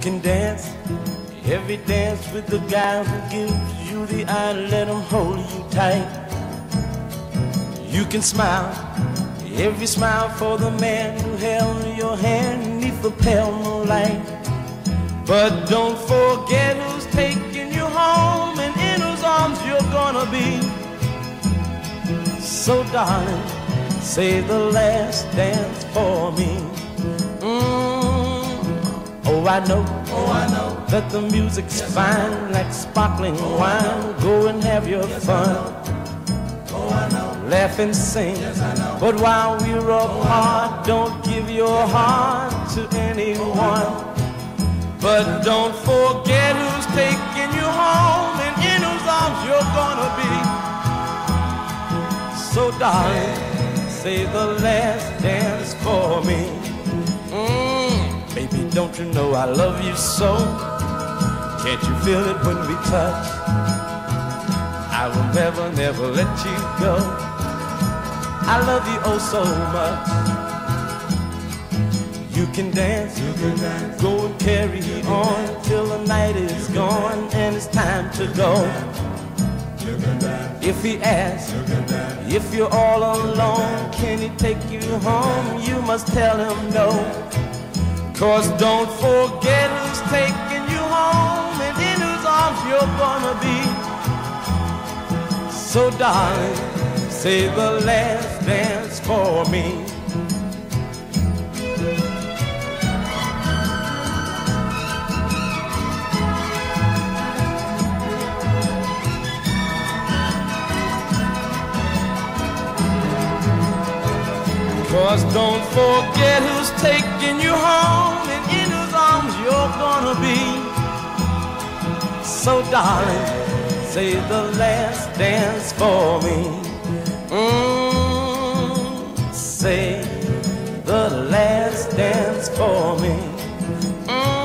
can dance every dance with the guy who gives you the eye. Let him hold you tight. You can smile every smile for the man who held your hand neath the pale moonlight. But don't forget who's taking you home and in whose arms you're gonna be. So, darling, say the last dance for me. Mm. Oh, I know, oh, I know that the music's yes, fine like sparkling oh, wine. Go and have your yes, fun. Oh, I know. Laugh and sing. Yes, I know. But while we're apart, don't give your heart to anyone. But don't forget who's taking you home and in whose arms you're gonna be. So, darling, say the last dance for me. Don't you know I love you so? Can't you feel it when we touch? I will never, never let you go. I love you oh so much. You can dance, you can dance. go and carry on till the night is gone and it's time to go. You can dance. If he asks, You can dance. if you're all alone, can he take you home? You must tell him no. Cause don't forget who's taking you home and in whose arms you're gonna be. So darling, say the last dance for me. Cause don't forget who's taking you home and in whose arms you're gonna be. So darling, say the last dance for me. Mm, say the last dance for me. Mm.